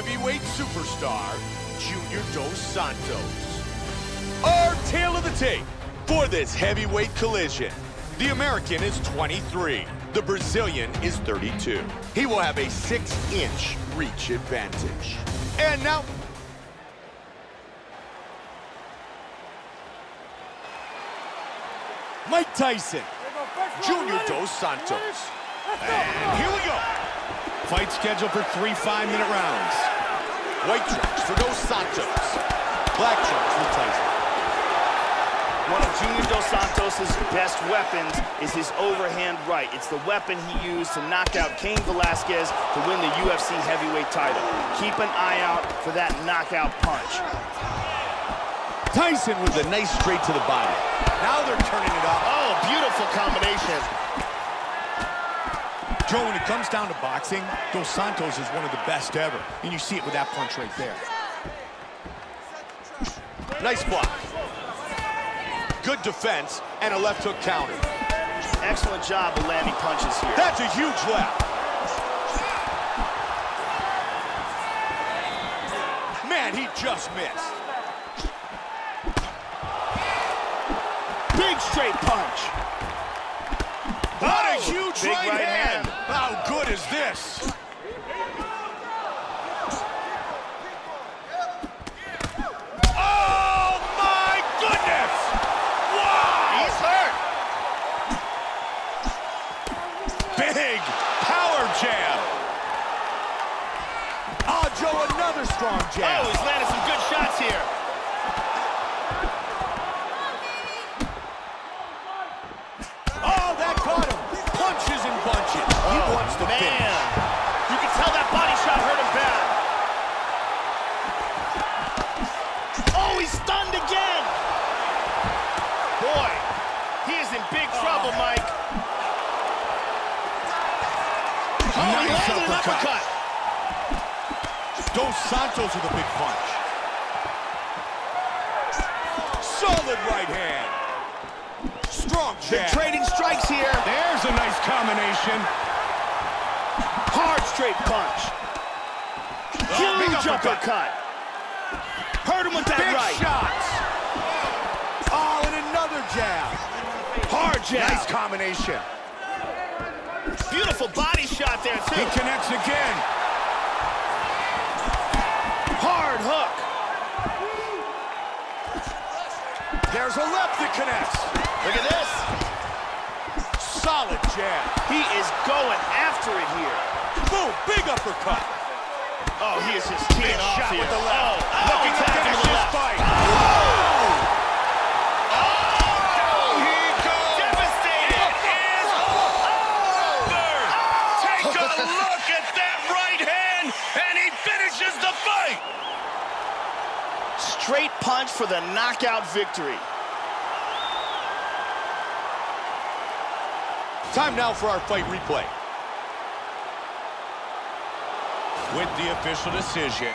heavyweight superstar, Junior Dos Santos. Our tale of the tape for this heavyweight collision. The American is 23. The Brazilian is 32. He will have a six-inch reach advantage. And now, Mike Tyson, Junior Dos Santos. And here. Fight scheduled for three five-minute rounds. White trunks for Dos Santos. Black trunks for Tyson. One of Junior Dos Santos' best weapons is his overhand right. It's the weapon he used to knock out Cain Velasquez to win the UFC heavyweight title. Keep an eye out for that knockout punch. Tyson with a nice straight to the body. Now they're turning it up. Oh, beautiful combination. Joe, when it comes down to boxing, Dos Santos is one of the best ever. And you see it with that punch right there. Nice block. Good defense and a left hook counter. Excellent job of landing punches here. That's a huge left. Man, he just missed. Big straight punch. What a huge right, right hand. hand. How good is this? Oh, my goodness! Wow! He's hurt. Big power. Oh, Joe, another strong Oh, he's landed he is in big trouble, oh. Mike. Oh, he Nice landed an uppercut. Dos Santos with a big punch. Solid right hand. Strong They're trading strikes here. There's a nice combination. Hard straight punch. Oh, Huge uppercut. uppercut. Hurt him with that Big right. shots. Jab. Nice combination. Beautiful body shot there, He connects again. Hard hook. There's a left that connects. Look at this. Solid jab. He is going after it here. Boom, big uppercut. Oh, he is just Big finishes the fight. Straight punch for the knockout victory. Time now for our fight replay. With the official decision,